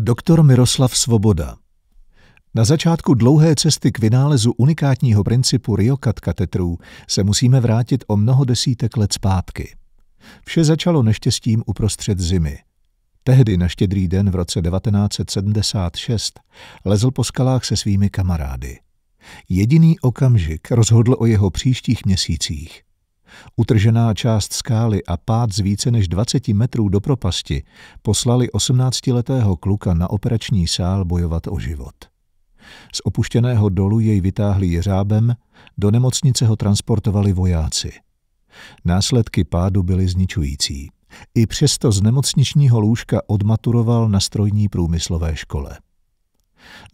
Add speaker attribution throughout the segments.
Speaker 1: Doktor Miroslav Svoboda Na začátku dlouhé cesty k vynálezu unikátního principu Ryokat katetrů se musíme vrátit o mnoho desítek let zpátky. Vše začalo neštěstím uprostřed zimy. Tehdy na štědrý den v roce 1976 lezl po skalách se svými kamarády. Jediný okamžik rozhodl o jeho příštích měsících. Utržená část skály a pád z více než 20 metrů do propasti poslali 18-letého kluka na operační sál bojovat o život. Z opuštěného dolu jej vytáhli jeřábem, do nemocnice ho transportovali vojáci. Následky pádu byly zničující. I přesto z nemocničního lůžka odmaturoval na strojní průmyslové škole.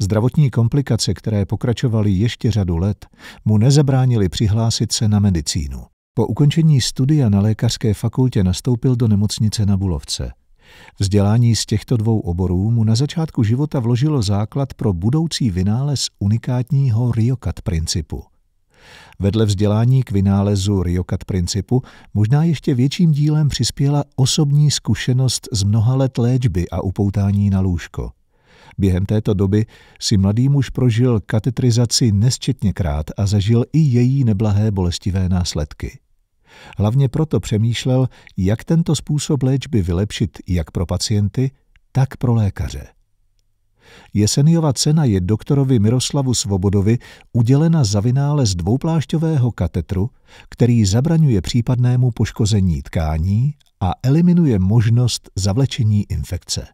Speaker 1: Zdravotní komplikace, které pokračovaly ještě řadu let, mu nezabránili přihlásit se na medicínu. Po ukončení studia na lékařské fakultě nastoupil do nemocnice na Bulovce. Vzdělání z těchto dvou oborů mu na začátku života vložilo základ pro budoucí vynález unikátního Ryokat principu. Vedle vzdělání k vynálezu Ryokat principu možná ještě větším dílem přispěla osobní zkušenost z mnoha let léčby a upoutání na lůžko. Během této doby si mladý muž prožil katetrizaci nesčetněkrát a zažil i její neblahé bolestivé následky. Hlavně proto přemýšlel, jak tento způsob léčby vylepšit jak pro pacienty, tak pro lékaře. Jeseniova cena je doktorovi Miroslavu Svobodovi udělena za vynález dvouplášťového katetru, který zabraňuje případnému poškození tkání a eliminuje možnost zavlečení infekce.